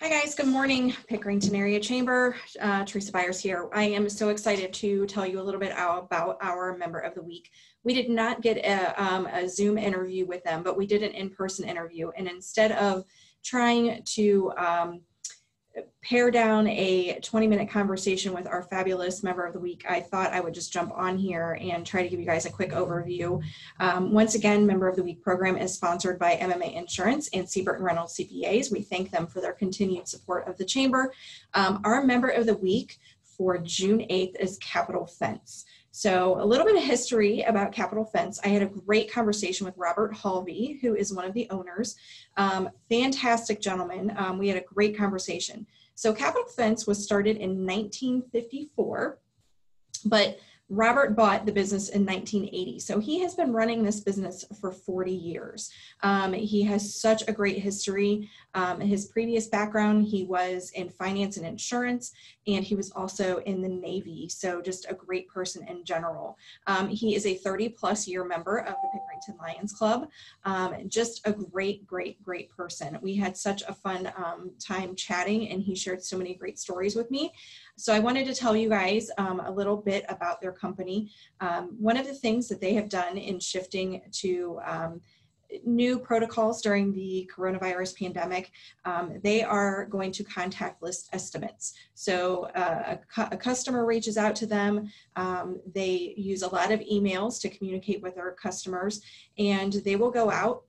Hi guys, good morning. Pickerington Area Chamber, uh, Teresa Byers here. I am so excited to tell you a little bit about our member of the week. We did not get a, um, a Zoom interview with them, but we did an in-person interview. And instead of trying to um, pare down a 20 minute conversation with our fabulous member of the week, I thought I would just jump on here and try to give you guys a quick overview. Um, once again, member of the week program is sponsored by MMA Insurance and Siebert and Reynolds CPAs. We thank them for their continued support of the chamber. Um, our member of the week for June 8th is Capitol Fence. So, a little bit of history about Capitol Fence. I had a great conversation with Robert Hulvey, who is one of the owners. Um, fantastic gentleman. Um, we had a great conversation. So, Capitol Fence was started in 1954, but Robert bought the business in 1980. So he has been running this business for 40 years. Um, he has such a great history. Um, his previous background, he was in finance and insurance, and he was also in the Navy. So just a great person in general. Um, he is a 30 plus year member of the Pickerington Lions Club. Um, just a great, great, great person. We had such a fun um, time chatting, and he shared so many great stories with me. So I wanted to tell you guys um, a little bit about their company. Um, one of the things that they have done in shifting to um, new protocols during the coronavirus pandemic, um, they are going to contact list estimates. So uh, a, cu a, customer reaches out to them, um, they use a lot of emails to communicate with their customers, and they will go out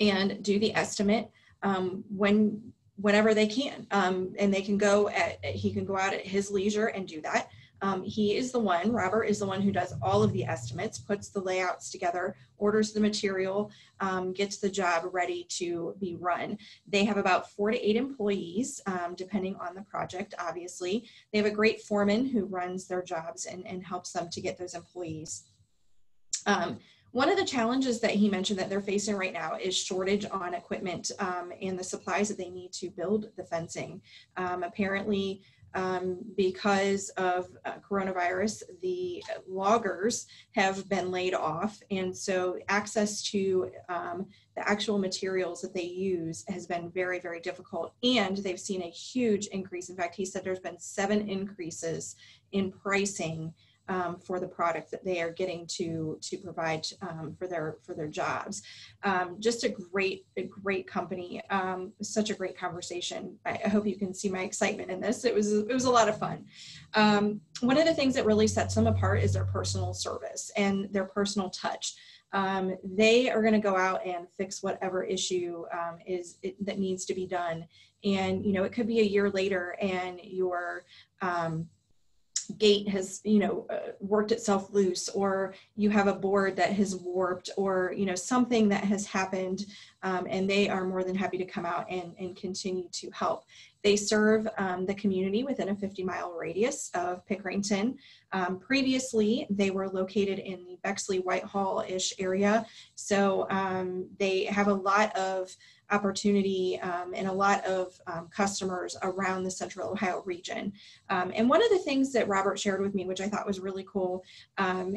and do the estimate um, when whenever they can. Um, and they can go at, he can go out at his leisure and do that. Um, he is the one, Robert is the one who does all of the estimates, puts the layouts together, orders the material, um, gets the job ready to be run. They have about four to eight employees, um, depending on the project, obviously. They have a great foreman who runs their jobs and, and helps them to get those employees. Um, one of the challenges that he mentioned that they're facing right now is shortage on equipment um, and the supplies that they need to build the fencing. Um, apparently, um, because of uh, coronavirus, the loggers have been laid off, and so access to um, the actual materials that they use has been very, very difficult. And they've seen a huge increase. In fact, he said there's been seven increases in pricing um, for the product that they are getting to to provide um, for their for their jobs. Um, just a great a great company. Um, such a great conversation. I, I, hope you can see my excitement in this. It was it was a lot of fun. Um, one of the things that really sets them apart is their personal service and their personal touch. Um, they are going to go out and fix whatever issue is it, that needs to be done. And you know, it could be a year later, and your um, gate has you know uh, worked itself loose or you have a board that has warped or you know something that has happened um, and they are more than happy to come out and, and continue to help they serve um, the community within a 50 mile radius of pickerington um, previously they were located in the bexley whitehall-ish area so um, they have a lot of opportunity um, and a lot of um, customers around the central Ohio region. Um, and one of the things that Robert shared with me, which I thought was really cool,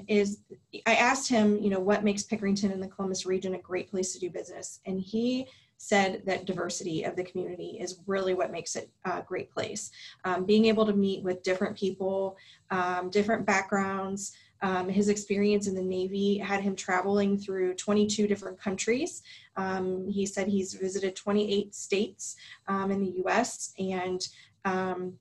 is I asked him, you know, what makes Pickerington and the Columbus region a great place to do business? And he said that diversity of the community is really what makes it a great place. Um, being able to meet with different people, um, different backgrounds, um, his experience in the Navy had him traveling through 22 different countries. Um, he said he's visited 28 states um, in the US and um,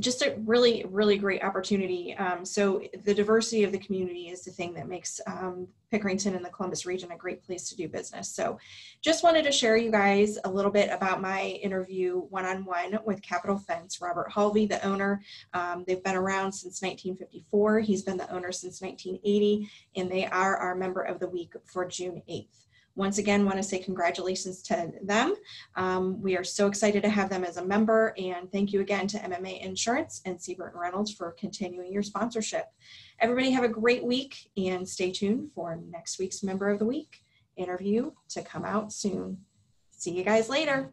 just a really, really great opportunity. Um, so the diversity of the community is the thing that makes um, Pickerington and the Columbus region a great place to do business. So just wanted to share you guys a little bit about my interview one-on-one with Capitol Fence, Robert Hulvey, the owner. Um, they've been around since 1954. He's been the owner since 1980, and they are our member of the week for June 8th. Once again, want to say congratulations to them. Um, we are so excited to have them as a member and thank you again to MMA Insurance and Siebert and Reynolds for continuing your sponsorship. Everybody have a great week and stay tuned for next week's Member of the Week interview to come out soon. See you guys later.